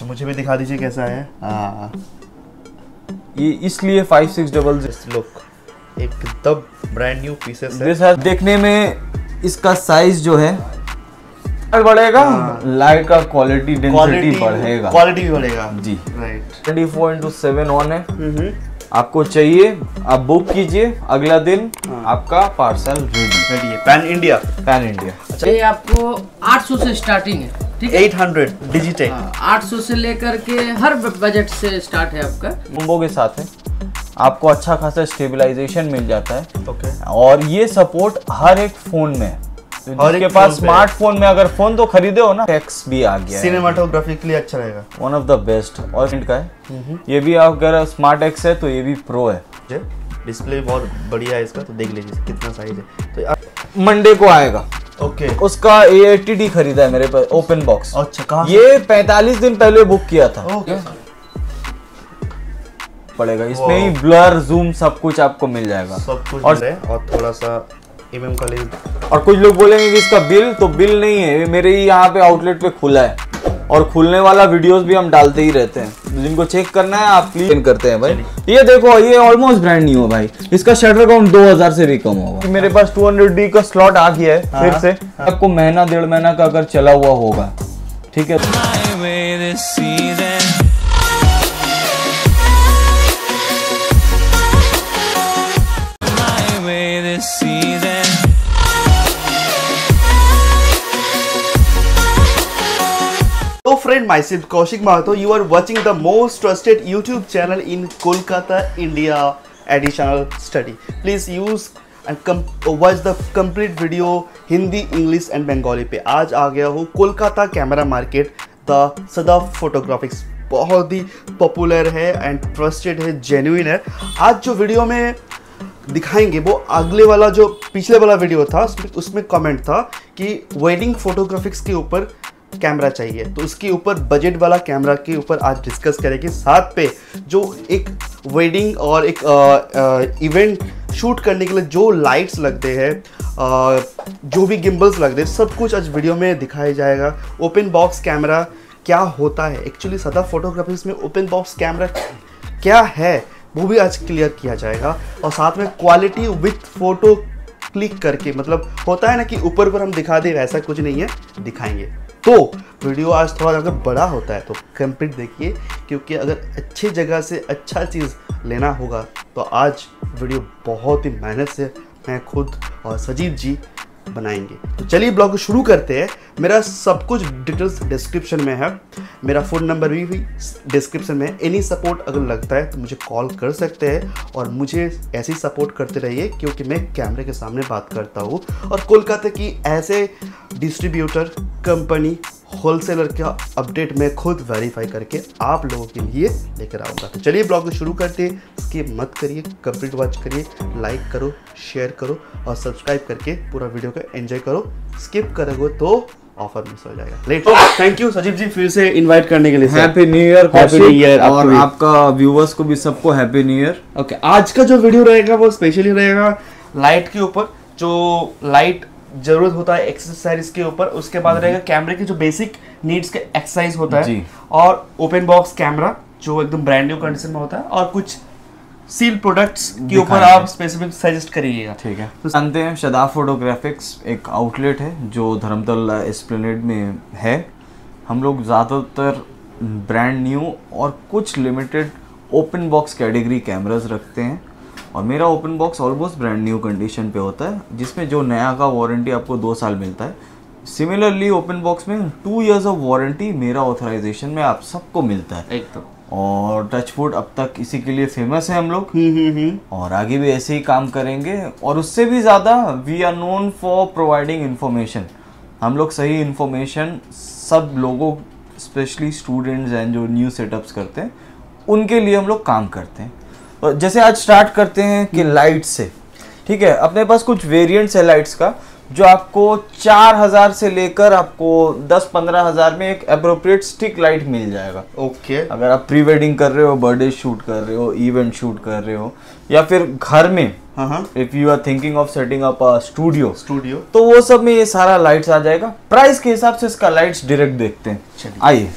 अच्छा मुझे भी दिखा दीजिए कैसा है। हाँ। ये इसलिए फाइव सिक्स डबल लुक एकदम ब्रांड न्यू पीसेस है। दिस देखने में इसका साइज़ जो है बढ़ेगा। लाइट का क्वालिटी डेंसिटी बढ़ेगा। क्वालिटी भी बढ़ेगा। जी। Right twenty four into seven on है। हम्म। आपको चाहिए आप बुक कीजिए अगला दिन हाँ। आपका पार्सल रेडी रेडी है। पैन इंडिया पैन इंडिया अच्छा। ये आपको 800 से स्टार्टिंग है ठीक है? 800 डिजिटेक हाँ, 800 से लेकर के हर बजट से स्टार्ट है आपका। कॉम्बो के साथ है। आपको अच्छा खासा स्टेबलाइजेशन मिल जाता है। ओके और ये सपोर्ट हर एक फ़ोन में है। तो हर जिसके पास स्मार्टफ़ोन में अगर फ़ोन तो खरीदे हो ना टेक्स भी आ गया सिनेमाटोग्राफी के लिए अच्छा रहेगा। वन ऑफ़ द बेस्ट और इनका है। ये भी अगर स्मार्ट एक्स है तो ये भी प्रो है। डिस्प्ले बहुत बढ़िया है इसका तो देख लीजिए कितना साइज़ है। तो मंडे को आएगा। ओके। okay. उसका ए खरीदा है मेरे पास ओपन बॉक्स अच्छा कहाँ? ये 45 दिन पहले बुक किया था। ओके। okay. पड़ेगा। इसमें ही ब्लर जूम सब कुछ आपको मिल जाएगा। सब कुछ और- और और थोड़ा सा एमएम का लेंस और कुछ लोग बोलेंगे कि इसका बिल तो बिल नहीं है। मेरे ही यहाँ पे आउटलेट पे खुला है। और खुलने वाला वीडियोस भी हम डालते ही रहते हैं। जिनको चेक करना है आप प्लीज़ करते हैं भाई। ये देखो ये ऑलमोस्ट ब्रांड न्यू है भाई। इसका शटर काउंट 2000 से भी कम होगा। मेरे पास 200D का स्लॉट आ गया है हाँ, फिर से। हाँ। आपको महीना डेढ़ महीना का अगर चला हुआ होगा। ठीक है। Friend, myself Kaushik Mahato. You are watching the most trusted YouTube channel in Kolkata, India, additional study. Please use com- watch the complete video Hindi English and Bengali पे आज आ गया हूँ Kolkata camera market the Sada photographics बहुत ही popular है and trusted है genuine है आज जो वीडियो में दिखाएँगे वो अगले वाला जो पिछले वाला वीडियो था उसमें कमेंट था कि वेडिंग फोटोग्राफिक्स के ऊपर कैमरा चाहिए। तो उसके ऊपर बजट वाला कैमरा के ऊपर आज डिस्कस करेंगे। साथ पे जो एक वेडिंग और एक इवेंट शूट करने के लिए जो लाइट्स लगते हैं जो भी गिम्बल्स लगते हैं, सब कुछ आज वीडियो में दिखाया जाएगा। ओपन बॉक्स कैमरा क्या होता है? एक्चुअली सदा फोटोग्राफीज में ओपन बॉक्स कैमरा क्या है? वो भी आज क्लियर किया जाएगा। और साथ में क्वालिटी विथ फ़ोटो क्लिक करके मतलब होता है ना कि ऊपर पर हम दिखा दे, वैसा कुछ नहीं है, दिखाएँगे। तो वीडियो आज थोड़ा अगर बड़ा होता है तो कंप्लीट देखिए, क्योंकि अगर अच्छी जगह से अच्छा चीज़ लेना होगा तो आज वीडियो बहुत ही मेहनत से मैं खुद और सजीव जी बनाएँगे। तो चलिए ब्लॉग शुरू करते हैं। मेरा सब कुछ डिटेल्स डिस्क्रिप्शन में है। मेरा फ़ोन नंबर भी, डिस्क्रिप्शन में एनी सपोर्ट अगर लगता है तो मुझे कॉल कर सकते हैं और मुझे ऐसे ही सपोर्ट करते रहिए क्योंकि मैं कैमरे के सामने बात करता हूँ। और कोलकाता की ऐसे डिस्ट्रीब्यूटर कंपनी होलसेलर का अपडेट मैं खुद वेरीफाई करके आप लोगों के लिए लेकर आऊँगा। तो चलिए ब्लॉग को शुरू करते हैं। स्किप मत करिए कंप्लीट वॉच करिए लाइक करो शेयर करो और सब्सक्राइब करके पूरा वीडियो को एंजॉय करो। स्किप करोगे तो ऑफ़र मिस हो जाएगा। लेट थैंक यू सजीव जी फिर से इनवाइट करने के लिए happy new year New Year, आपको और आपका व्यूवर्स को भी सबको हैप्पी न्यू ईयर ओके आज का जो वीडियो रहेगा वो स्पेशली रहेगा लाइट के ऊपर जो लाइट ज़रूरत होता है एक्सरसाइज के ऊपर उसके बाद रहेगा कैमरे के जो बेसिक नीड्स के एक्सरसाइज होता। है। और ओपन बॉक्स कैमरा जो एकदम ब्रांड न्यू कंडीशन में होता है और कुछ सील प्रोडक्ट्स के ऊपर आप स्पेसिफिक सजेस्ट करिएगा। ठीक है। तो जानते हैं शदा फोटोग्राफिक्स एक आउटलेट है जो धर्मतल एस्प्लेनेड में है। हम लोग ज़्यादातर ब्रांड न्यू और कुछ limited open box category cameras रखते हैं। और मेरा open box almost brand new condition पे होता है जिसमें जो नया का वारंटी आपको दो साल मिलता है। सिमिलरली ओपन बॉक्स में टू इयर्स ऑफ़ वारंटी मेरा ऑथराइजेशन में आप सबको मिलता है। एकदम। और टच फ़ूड अब तक इसी के लिए फ़ेमस है हम लोग। हम्म हम्म हम्म। और आगे भी ऐसे ही काम करेंगे। और उससे भी ज़्यादा we are known for providing information हम लोग सही इन्फॉर्मेशन सब लोगों स्पेशली स्टूडेंट्स एंड जो न्यू सेटअप्स करते हैं उनके लिए हम लोग काम करते हैं। जैसे आज स्टार्ट करते हैं कि लाइट से ठीक है? अपने पास कुछ वेरिएंट्स है लाइट्स का जो आपको चार हज़ार से लेकर आपको दस पंद्रह हज़ार में एक अप्रोप्रिएट स्टिक लाइट मिल जाएगा। Okay okay. अगर आप प्री वेडिंग कर रहे हो बर्थडे शूट कर रहे हो इवेंट शूट कर रहे हो या फिर घर में हाँ हाँ। If you are thinking of setting up studio studio तो वो सब में ये सारा लाइट्स आ जाएगा। प्राइस के हिसाब से इसका लाइट्स डायरेक्ट देखते हैं। आइए।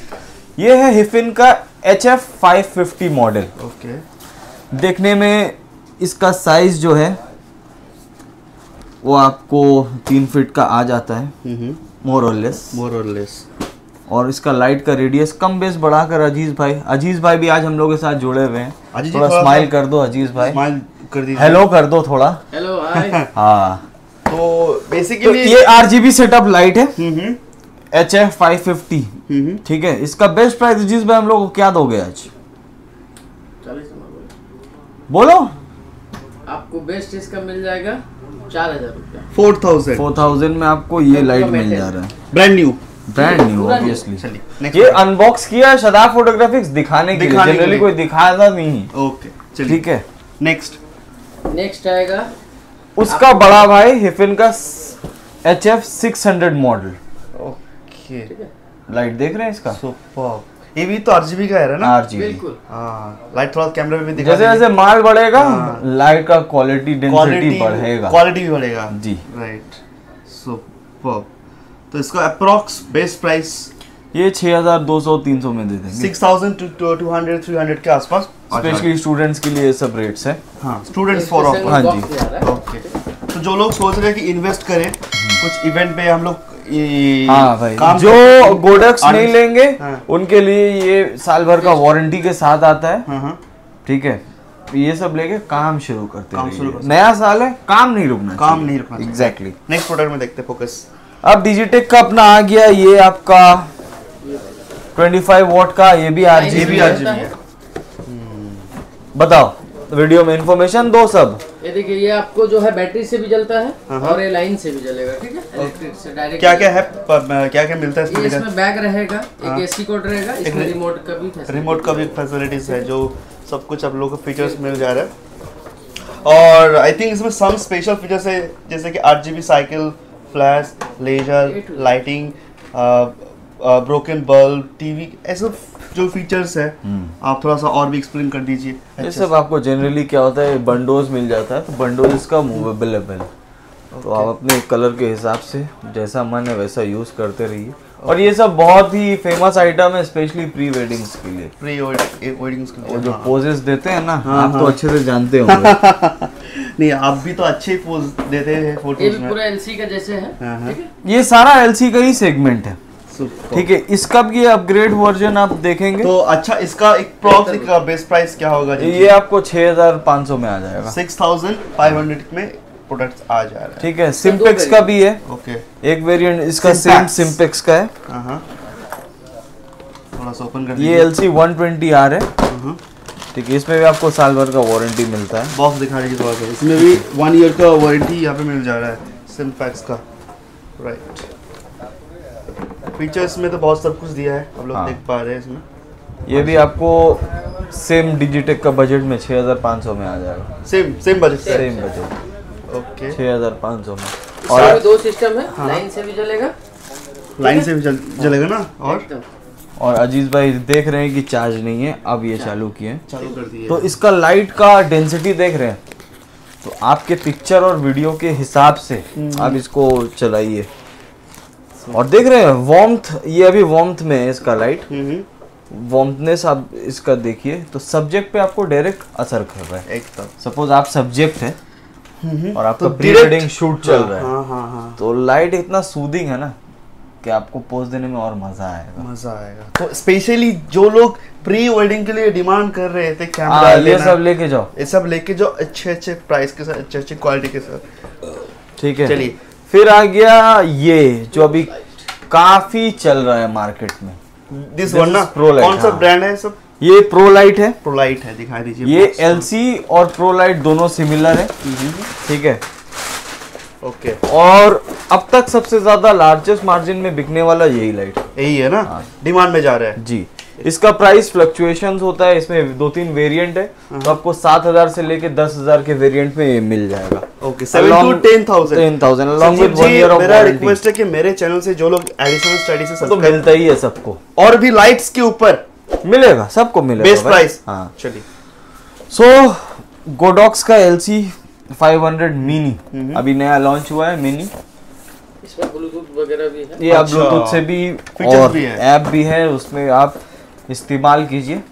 ये है हिफिन का H F five fifty model okay देखने में इसका साइज़ जो है वो आपको तीन फीट का आ जाता है। हम्म मोर और लेस मोर और लेस और इसका लाइट का रेडियस कम बेस बढ़ाकर अज़ीज़ भाई। अज़ीज़ भाई भी आज हम लोग के साथ जुड़े हुए हैं। अज़ीज़ थोड़ा स्माइल कर दो अज़ीज़ भाई। स्माइल कर दीजिए। हेलो कर दो थोड़ा। हेलो हाय हाँ। तो बेसिकली तो ये आरजीबी सेटअप लाइट है। Hmm H F five fifty hmm ठीक है इसका बेस्ट प्राइस अज़ीज़ भाई हम लोग को क्या दोगे आज? बोलो। आपको बेस्ट इसका मिल जाएगा? चार हज़ार रुपया। Four thousand. फोर थाउज़ेंड में आपको ये लाइट मिल जा रहा है। Brand new brand new obviously ये अनबॉक्स किया है शदाब फोटोग्राफिक्स दिखाने के लिए। जनरली कोई दिखाता नहीं ओके चलिए। ठीक है। नेक्स्ट नेक्स्ट आएगा। उसका बड़ा भाई हिफिन का H F six hundred model okay light देख रहे हैं इसका? सुपर ये भी तो आरजीबी का है ना? आरजीबी बिल्कुल। हाँ लाइट थोड़ा कैमरा में भी दिखा जैसे जैसे माल बढ़ेगा हाँ। लाइट का क्वालिटी डेंसिटी क्वालिटी बढ़ेगा। क्वालिटी भी बढ़ेगा। जी। राइट सुपर तो इसका अप्रोक्स बेस्ट प्राइस ये 6200 300 में दे देंगे। Six thousand two two hundred three hundred के आसपास? स्पेशली स्टूडेंट्स के लिए सब रेट्स है। हाँ स्टूडेंट्स फॉर ऑफ़र हाँ जी। है। ओके तो जो लोग सोच रहे हैं कि इन्वेस्ट करें कुछ इवेंट पे हम लोग हाँ भाई। काम जो गोडक्स नहीं लेंगे हाँ। उनके लिए ये साल भर का वारंटी के साथ आता है। हाँ हाँ। ठीक है? ये सब लेके काम शुरू करते काम। शुरू नया साल है काम नहीं रुकना काम नहीं रुकना एग्जैक्टली नेक्स्ट प्रोडक्ट में देखते फोकस अब डिजिटेक का अपना आ गया ये आपका 25 वॉट का ये भी आरजीबी आरजीबी है। बताओ। वीडियो में इंफॉर्मेशन दो सब। ये देखिए ये आपको जो है बैटरी से भी जलता है हाँ। और ये लाइन से भी जलेगा ठीक है? इलेक्ट्रिक से डायरेक्ट क्या क्या है क्या क्या मिलता है इसमें इसमें बैग रहेगा हाँ। एक एसी कोड रहेगा इसमें रिमोट का भी रिमोट का भी फैसिलिटीज़ है जो सब कुछ आप लोगों को फीचर्स मिल जा रहा है। और आई थिंक इसमें सम स्पेशल फीचर्स है जैसे कि आठ G B cycle flash laser. Lighting broken bulb TV ऐसे जो फीचर्स है आप थोड़ा सा और भी एक्सप्लेन कर दीजिए ये सब आपको जनरली क्या होता है बंडोज मिल जाता है तो बंडोज इसका मूवेबल है तो आप अपने कलर के हिसाब से जैसा मन है वैसा यूज़ करते रहिए और ये सब बहुत ही फ़ेमस आइटम है स्पेशली प्री वेडिंग्स के लिए प्री वेडिंग्स के वो लिए जो हाँ। पोजेस देते हैं ना हाँ, आप हाँ। तो हाँ। अच्छे से जानते होंगे नहीं आप भी तो अच्छे पोज देते हैं ये फ़ोटोज़ में पूरा एलसी का जैसे है हाँ, हाँ। ये सारा एलसी का ही सेगमेंट है. ठीक है इसका भी ये अपग्रेड वर्जन आप देखेंगे। तो अच्छा इसका एक प्रॉक्स एक बेस्ट प्राइस क्या होगा जी? ये आपको 6500 में आ जाएगा। सिक्स थाउज़ेंड फाइव हंड्रेड में प्रोडक्ट्स आ जा रहा है। ठीक है सिम्पेक्स का भी है। ओके एक वेरिएंट इसका सेम। सिम्पेक्स का है। हाँ हाँ थोड़ा सा ओपन कर ये L C one twenty R है। ठीक है इसमें भी आपको साल भर का वारंटी मिलता है। बॉक्स दिखा दीजिए थोड़ा सा। इसमें भी वन ईयर का वारंटी यहाँ पे मिल जा रहा है सिम्पैक्स का। राइट फीचर्स में तो बहुत सब कुछ दिया है। आप लोग हाँ। देख पा रहे हैं इसमें। ये भी आपको सेम डिजिटेक का बजट में 6500 में आ जाएगा। Same same budget same budget okay 6500 में। और दो सिस्टम है हाँ। लाइन से भी जलेगा लाइन से भी चल, चलेगा ना? और? और अज़ीज़ भाई देख रहे हैं कि चार्ज नहीं है अब ये चालू किए चालू कर दिए। तो इसका लाइट का डेंसिटी देख रहे हैं। तो आपके पिक्चर और वीडियो के हिसाब से आप इसको चलाइए। और देख रहे हैं वॉम्थ ये अभी वॉम्थ में है इसका लाइट वॉम्थनेस आप इसका देखिए तो सब्जेक्ट पे आपको डायरेक्ट असर कर रहा है। एकदम। सपोज़ आप सब्जेक्ट है और आपका तो प्री वेडिंग शूट चल रहा है। हाँ हाँ हाँ। तो लाइट इतना सूदिंग है ना कि आपको पोज देने में और मज़ा आएगा। मज़ा आएगा। तो स्पेशली जो लोग प्री वेडिंग के लिए डिमांड कर रहे थे कैमरा हाँ, ये सब लेके जाओ। ये सब लेके जाओ अच्छे अच्छे प्राइस के साथ अच्छे अच्छे क्वालिटी के साथ। ठीक है। चलिए। फिर आ गया ये जो अभी काफ़ी चल रहा है मार्केट में। दिस वन ना? कौन सा हाँ। ब्रांड है सब? ये प्रोलाइट है। प्रोलाइट है दिखा दीजिए ये box एल सी और प्रोलाइट दोनों सिमिलर है। ठीक है। ओके और अब तक सबसे ज़्यादा लार्जेस्ट मार्जिन में बिकने वाला यही लाइट यही है ना? हाँ। डिमांड में जा रहा है। जी। इसका प्राइस फ्लक्चुएशन होता है इसमें दो तीन वेरिएंट है। तो आपको सात हज़ार से लेके दस हज़ार के वेरिएंट में मिल जाएगा। Okay seven two Along- ten thousand 10,000 along with one year of मेरा रिक्वेस्ट है कि मेरे चैनल से जो लोग एडिशनल स्टडी से तो मिलता ही है सबको। और भी लाइट्स के ऊपर। मिलेगा सबको मिलेगा बेस्ट प्राइस हाँ। चलिए। सो गोडॉक्स का L C five hundred mini अभी नया लॉन्च हुआ है मिनी इसमें ब्लूटूथ वगैरह भी है। ये आप अच्छा। ब्लूटूथ से भी और भी भी है उसमें आप इस्तेमाल कीजिए।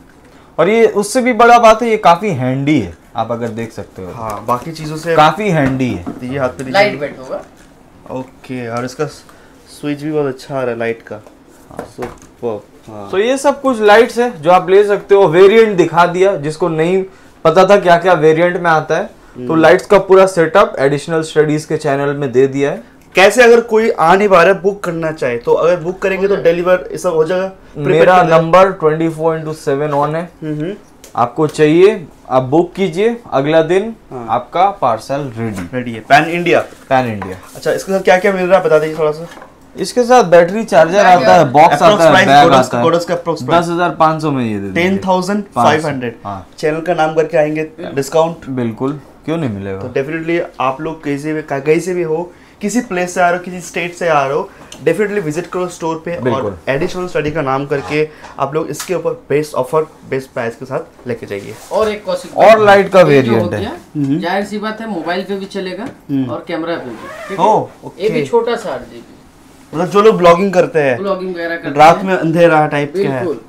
और ये उससे भी बड़ा बात है ये काफ़ी हैंडी है आप अगर देख सकते हो। हाँ बाकी चीज़ों से काफ़ी हैंडी है। ये हाथ पे लाइट वेट होगा। ओके और इसका स्विच भी बहुत अच्छा आ रहा है लाइट का। सुपर हाँ। तो ये सब कुछ लाइट्स है जो आप ले सकते हो। वेरिएंट दिखा दिया जिसको नहीं पता था क्या क्या वेरिएंट में आता है। तो लाइट्स का पूरा सेटअप एडिशनल स्टडीज़ के चैनल में दे दिया है। कैसे अगर कोई आ नहीं पा रहा है बुक करना चाहे तो अगर बुक करेंगे तो डिलीवर सब हो जाएगा? मेरा number twenty four into seven on है। हम्म हम्म। आपको चाहिए आप बुक कीजिए अगला दिन हाँ। आपका पार्सल रेडी रेडी है। पैन इंडिया पैन इंडिया अच्छा इसके साथ क्या क्या मिल रहा है? बता दीजिए थोड़ा सा। इसके साथ बैटरी चार्जर आता है बॉक्स आता है बैग आता है। का दस हज़ार पाँच सौ में ये टेन थाउज़ेंड फाइव हंड्रेड हाँ। चैनल का नाम करके आएँगे। डिस्काउंट बिल्कुल। क्यों नहीं तो मिलेगा डेफिनेटली आप लोग कहीं से भी कहीं से भी हो किसी प्लेस से आ रहे हो किसी स्टेट से आ रहे हो डेफिनेटली विज़िट करो स्टोर पे और एडिशनल स्टडी का नाम करके आप लोग इसके ऊपर बेस्ट ऑफ़र बेस्ट प्राइस के साथ लेके जाइए। और एक और लाइट का वेरिएंट है। ज़ाहिर सी बात है मोबाइल पे भी चलेगा और कैमरा पे भी। ठीक है? ओह, ये भी छोटा सा मतलब जो लोग ब्लॉगिंग करते हैं ब्लॉगिंग वगैरह करते रात में अंधेरा टाइप का है। बिल्कुल।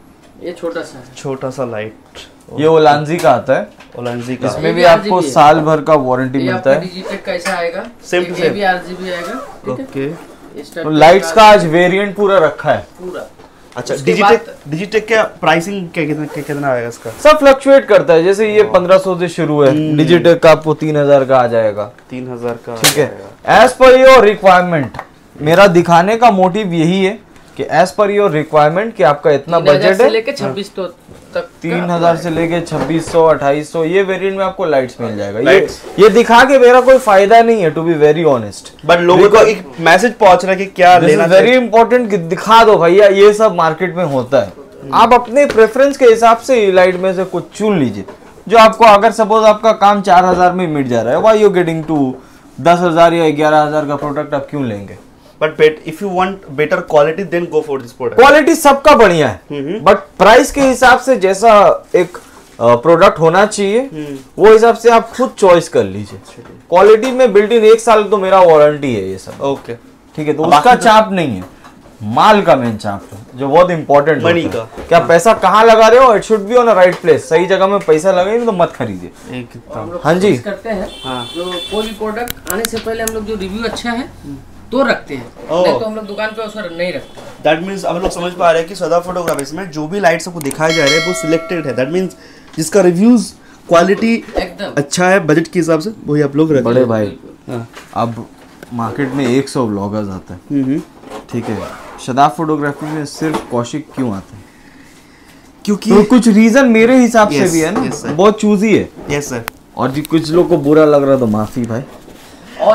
ये छोटा सा छोटा सा लाइट ये ओलांजी का आता है। ओलेंजी का। इसमें भी आपको साल भर का वारंटी मिलता है। डिजिटेक कैसा आएगा? ये आरजीबी आएगा ओके लाइट्स का आज वेरिएंट पूरा रखा है। पूरा। अच्छा डिजिटेक डिजिटेक का प्राइसिंग क्या कितना क्या- कितना आएगा इसका? सब फ्लक्चुएट करता है जैसे ये पंद्रह सौ से शुरू है। डिजिटल का आपको तीन हज़ार का आ जाएगा। तीन हज़ार का ठीक है। एज पर योर रिक्वायरमेंट मेरा दिखाने का मोटिव यही है कि एज पर योर रिक्वायरमेंट कि आपका इतना बजट है। लेके छब्बीस तो तक तीन हज़ार से लेके छब्बीस सौ अट्ठाईस सौ ये वेरिएंट में आपको लाइट्स मिल जाएगा। ये ये दिखा के मेरा कोई फ़ायदा नहीं है to be very honest but लोगों को एक मैसेज पहुँच रहा है कि क्या लेना वेरी इंपॉर्टेंट दिखा दो भैया ये सब मार्केट में होता है। आप अपने प्रेफरेंस के हिसाब से लाइट में से कुछ चुन लीजिए। जो आपको अगर सपोज़ आपका काम चार हज़ार में मिट जा रहा है वाई यू गेटिंग टू दस हज़ार या ग्यारह हज़ार का प्रोडक्ट आप क्यों लेंगे? But bet if you want better quality then go for this product quality सबका बढ़िया है। बट प्राइस के हिसाब से जैसा एक प्रोडक्ट होना चाहिए वो हिसाब से आप खुद चॉइस कर लीजिए। क्वालिटी में बिल्ट इन एक साल तो मेरा वारंटी है ये सब। ओके ठीक है तो उसका तो- चाप नहीं है। माल का मेन चाप है जो बहुत इंपॉर्टेंट Money का। का। क्या पैसा कहाँ लगा रहे हो? It should be on right place सही जगह में पैसा लगे नहीं तो मत खरीदिए। हाँ जी। करते हैं। हाँ। जो कोई भी प्रोडक्ट आने से पहले हम लोग जो रिव्यू अच्छा है तो रखते हैं। ओह। नहीं तो हम लोग दुकान पे उसका नहीं रखते। दैट मीन्स हम लोग समझ पा रहे हैं कि सदा फोटोग्राफीज में जो भी लाइट्स आपको दिखाए जा रहे हैं वो सिलेक्टेड है। दैट मीन्स जिसका रिव्यूज़ क्वालिटी एकदम। अच्छा है बजट के हिसाब से वही आप लोग रखें बड़े भाई हाँ। अब मार्केट में 100 ब्लॉगर्स आते हैं। हम्म हम्म। ठीक है। शदाब फोटोग्राफी में सिर्फ़ कौशिक क्यों आते हैं? क्योंकि तो कुछ रीजन मेरे हिसाब से भी है ना। yes, बहुत चूजी है। यस सर और जी कुछ लोग को बुरा लग रहा तो माफ़ी भाई।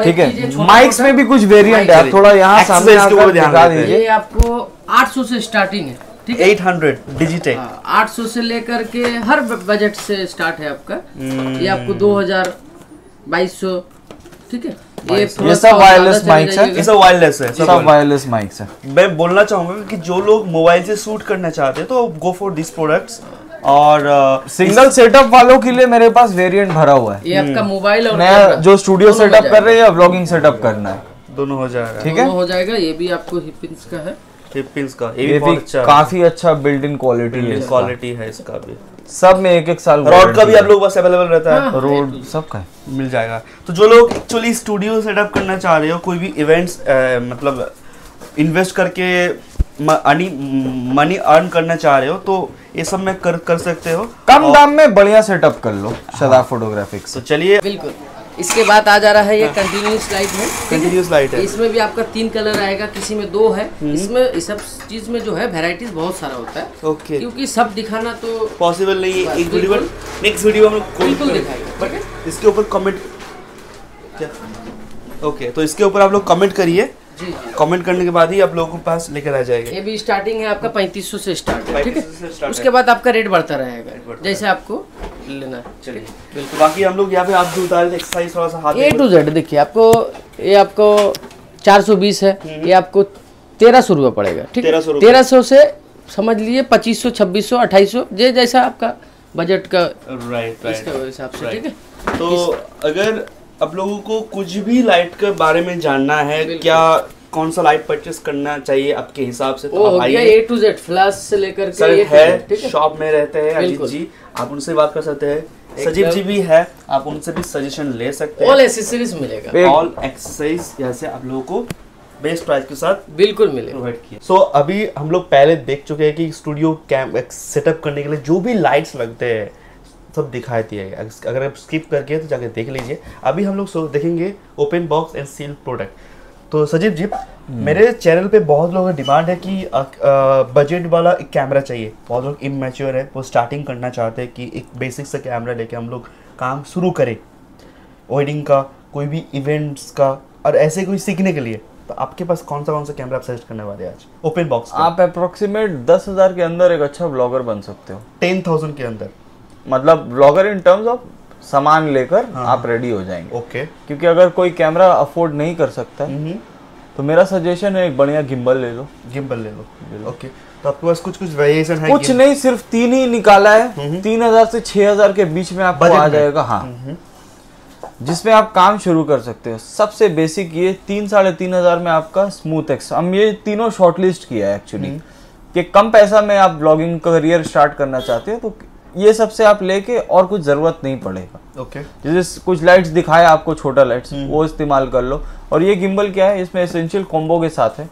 ठीक है माइक्स में भी कुछ वेरिएंट है आप थोड़ा यहाँ सामने आकर दिखा दीजिए। आपको 800 से स्टार्टिंग है ठीक है? 800 डिजिटेक। हाँ, 800 से लेकर के हर बजट से स्टार्ट है आपका। ये आपको 2000 2200 ठीक है? ये ये सब चले mics है। ये सब वायरलेस है सब सब वायरलेस माइक्स है। मैं बोलना चाहूँगा कि जो लोग मोबाइल से शूट करना चाहते हैं तो गो फॉर दिस प्रोडक्ट्स और सिंगल सेटअप वालों के लिए मेरे पास वेरिएंट भरा हुआ है। ये आपका मोबाइल और कैमरा। जो स्टूडियो सेटअप कर रहे हैं या व्लॉगिंग सेटअप करना है। दोनों हो जाएगा। ठीक है? हो जाएगा ये भी आपको हिपिंस का है। टिपिंस का ये ये भी भी अच्छा काफ़ी अच्छा बिल्ट इन क्वालिटी है इसका। क्वालिटी है इसका भी। सब में एक एक साल रोड का भी आप लोग बस अवेलेबल रहता है। हाँ। रोड सबका है। मिल जाएगा। तो जो लोग एक्चुअली स्टूडियो सेटअप करना चाह रहे हो कोई भी इवेंट्स मतलब इन्वेस्ट करके मनी मनी अर्न करना चाह रहे हो तो ये सब में कर कर सकते हो। कम और- दाम में बढ़िया सेटअप कर लो शदा फोटोग्राफिक्स तो चलिए। बिल्कुल। इसके बाद आ जा रहा है ये कंटिन्यूस लाइट में कंटिन्यूस लाइट है। इसमें भी आपका तीन कलर आएगा किसी में दो है। इसमें इस सब चीज़ में जो है वेराइटीज बहुत सारा होता है। ओके क्योंकि सब दिखाना तो पॉसिबल नहीं है। एक वीडियो नेक्स्ट वीडियो हम लोग बिल्कुल। दिखाएगा है? इसके ऊपर कमेंट क्या? ओके तो इसके ऊपर आप लोग कमेंट करिए। जी कमेंट करने के बाद ही आप लोगों के पास लेकर आ जाएँगे। ये भी स्टार्टिंग है आपका पैंतीस से स्टार्ट है ठीक है? उसके बाद आपका रेट बढ़ता रहेगा जैसे आपको लेना चलिए बिल्कुल। बाकी हम लोग यहाँ पे आप जो उतारे एक्सरसाइज थोड़ा सा ए टू जेड देखिए आपको ये आपको 420 है ये आपको तेरह सौ रुपये पड़ेगा ठीक है? तेरह सौ से समझ लीजिए पच्चीस सौ छब्बीस सौ अट्ठाईस सौ जे जैसा आपका बजट का राइट हिसाब से ठीक है? तो अगर आप लोगों को कुछ भी लाइट के बारे में जानना है क्या कौन सा लाइट परचेस करना चाहिए आपके हिसाब से? तो आप आइए। ए टू जेड फ्लैश से लेकर सर ये है शॉप में रहते हैं अजीत जी। आप उनसे बात कर सकते हैं। सजीव जी भी है आप उनसे भी सजेशन ले सकते हैं। ऑल एसेसरीज मिलेगा। ऑल एक्सरसाइज जैसे आप लोगों को बेस्ट प्राइस के साथ बिल्कुल मिलेगा। प्रोवाइड किया। सो अभी हम लोग पहले देख चुके हैं कि स्टूडियो कैम सेटअप करने के लिए जो भी लाइट्स लगते हैं सब दिखाई दिए। है अगर- अगर आप स्किप करके तो जाके देख लीजिए। अभी हम लोग देखेंगे open box and seal product तो सजीव जी मेरे चैनल पे बहुत लोगों की डिमांड है कि बजट वाला एक कैमरा चाहिए। बहुत लोग इमेच्योर है वो स्टार्टिंग करना चाहते हैं कि एक बेसिक सा कैमरा लेके हम लोग काम शुरू करें। वेडिंग का कोई भी इवेंट्स का और ऐसे कोई सीखने के लिए। तो आपके पास कौन सा कौन सा कैमरा आप सजेस्ट करने वाले आज? ओपन बॉक्स आप अप्रोक्सीमेट दस हज़ार के अंदर एक अच्छा ब्लॉगर बन सकते हो। टेन थाउज़ेंड के अंदर। मतलब ब्लॉगर इन टर्म्स ऑफ़ सामान लेकर हाँ, आप रेडी हो जाएँगे। ओके क्योंकि अगर कोई कैमरा अफोर्ड नहीं कर सकता है, तो मेरा सजेशन है एक बढ़िया गिम्बल ले लो। गिम्बल ले लो। ओके तो आपके पास कुछ कुछ वेरिएशन है कुछ नहीं सिर्फ़ तीन ही निकाला है। तीन हज़ार से छह हज़ार के बीच में आपको आ जाएगा हाँ। जिसमें आप काम शुरू कर सकते हो। सबसे बेसिक ये तीन साढ़े तीन हज़ार में आपका स्मूथ एक्स हम ये तीनों शॉर्टलिस्ट किया है एक्चुअली कि कम पैसा में आप ब्लॉगिंग करियर स्टार्ट करना चाहते हो तो ये सबसे आप लेके और कुछ ज़रूरत नहीं पड़ेगा। Okay okay. जैसे कुछ लाइट्स दिखाया आपको छोटा लाइट्स वो इस्तेमाल कर लो। और ये गिम्बल क्या है? इसमें एसेंशियल कॉम्बो के साथ है।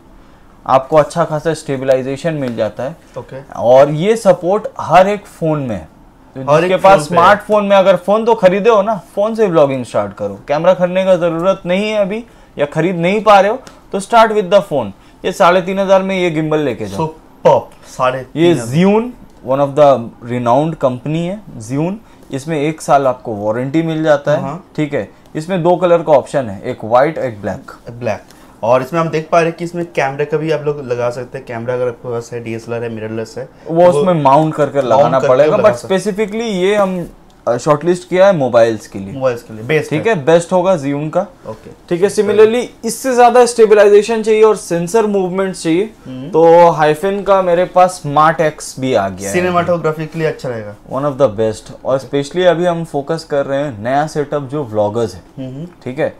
आपको अच्छा खासा स्टेबलाइजेशन मिल जाता है। ओके और ये सपोर्ट हर एक फ़ोन में है। तो जिसके पास। स्मार्टफ़ोन में अगर फ़ोन तो खरीदे हो ना फ़ोन से ब्लॉगिंग स्टार्ट करो। कैमरा खरीदने का ज़रूरत नहीं है अभी या खरीद नहीं पा रहे हो तो स्टार्ट विद द फ़ोन ये साढ़े तीन हज़ार में ये गिम्बल लेके जाओ। साढ़े ये Zhiyun one of the renowned company है ज्यून इसमें एक साल आपको वारंटी मिल जाता है हाँ। ठीक है? इसमें दो कलर का ऑप्शन है एक व्हाइट एक ब्लैक ब्लैक और इसमें हम देख पा रहे हैं कि इसमें कैमरे का भी आप लोग लगा सकते हैं। कैमरा अगर आपके पास है डीएसएलआर है मिररलेस है वो उसमें माउंट करके लगाना कर पड़ेगा बट स्पेसिफिकली ये हम शॉर्टलिस्ट किया है मोबाइल्स के लिए। मोबाइल्स के लिए बेस्ट ठीक है। बेस्ट होगा जीवन का। ओके ठीक है सिमिलरली इससे ज़्यादा स्टेबलाइजेशन चाहिए और सेंसर मूवमेंट चाहिए हम्म। तो हाइफिन का मेरे पास स्मार्ट एक्स भी आ गया सिनेमाटोग्राफी के लिए अच्छा रहेगा। वन ऑफ़ द बेस्ट और स्पेशली अभी हम फोकस कर रहे हैं नया सेटअप जो व्लॉगर्स है। हम्म। ठीक है?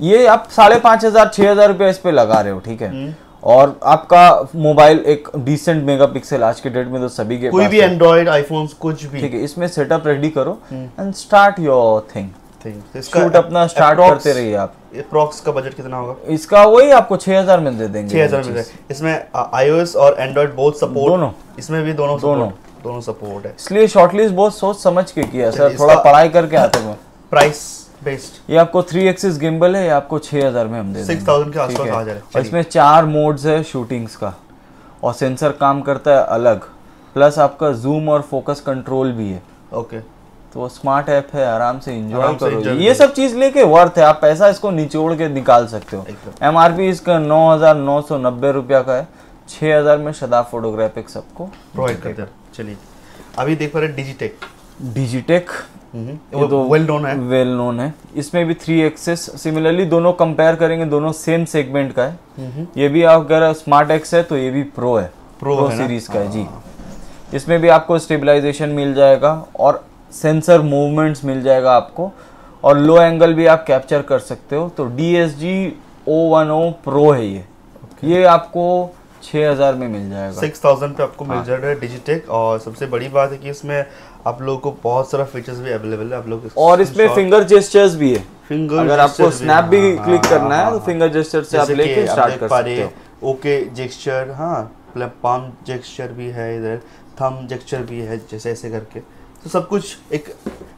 ये आप साढ़े पाँच हज़ार छह हज़ार रुपये इस पे लगा रहे हो ठीक है? हम्म। और आपका मोबाइल एक डिसेंट मेगापिक्सल आज के डेट में तो सभी के कोई भी एंड्रॉइड आईफोन कुछ भी। ठीक है इसमें सेटअप रेडी करो। And start your thing shoot अपना स्टार्ट करते रहिए आप। अप्रॉक्स का बजट कितना होगा? इसका वही आपको छह हज़ार में दे देंगे। छह हज़ार वो में चीज़। इसमें आईओएस और एंड्रॉइड बोथ सपोर्ट दोनों। इसमें भी दोनों दोनों। दोनों सपोर्ट है। इसलिए शॉर्टलिस्ट बहुत सोच समझ के किया सर थोड़ा पढ़ाई करके आते हुए प्राइस बेस्ड ये आपको थ्री एक्सिस गिम्बल है ये आपको छह हज़ार में हम दे देंगे। 6000 के आसपास। आ जाए और इसमें चार मोड्स है शूटिंग्स का। और सेंसर काम करता है अलग। प्लस आपका जूम और फोकस कंट्रोल भी है। ओके तो वो स्मार्ट ऐप है आराम से से करो। ये सब चीज़ लेके वर्थ है। आप पैसा इसको निचोड़ के निकाल सकते हो। एम आर पी इसका नौ हज़ार नौ सौ नब्बे रुपया का है। छह हज़ार में शदाब फोटोग्राफिक्स आपको प्रोवाइड करते हैं। चलिए। अभी देख पा रहे डिजिटेक डिजिटेक तो वेल नोन है। वेल नोन है। इसमें भी थ्री एक्सेस सिमिलरली दोनों कंपेयर करेंगे दोनों सेम सेगमेंट का है। ये भी अगर स्मार्ट एक्स है तो ये भी प्रो है। Pro प्रो है सीरीज़ का है जी। इसमें भी आपको स्टेबलाइजेशन मिल जाएगा और सेंसर मूवमेंट्स मिल जाएगा आपको। और लो एंगल भी आप कैप्चर कर सकते हो। तो D S G O one O pro है ये। Okay. ये आपको 6000 में मिल जाएगा। सिक्स थाउज़ेंड पे आपको हाँ। मिल जाएगा रहा डिजिटेक और सबसे बड़ी बात है कि इसमें आप लोगों को बहुत सारा फीचर्स भी अवेलेबल है आप लोग और इसमें फिंगर जेस्टर्स भी है। फिंगर अगर आपको स्नैप भी क्लिक करना है तो फिंगर जेस्टर से आप लेके स्टार्ट कर सकते हो। ओके जेस्चर हाँ पाम जेस्चर भी है इधर थम जेस्चर भी है जैसे ऐसे करके तो सब कुछ एक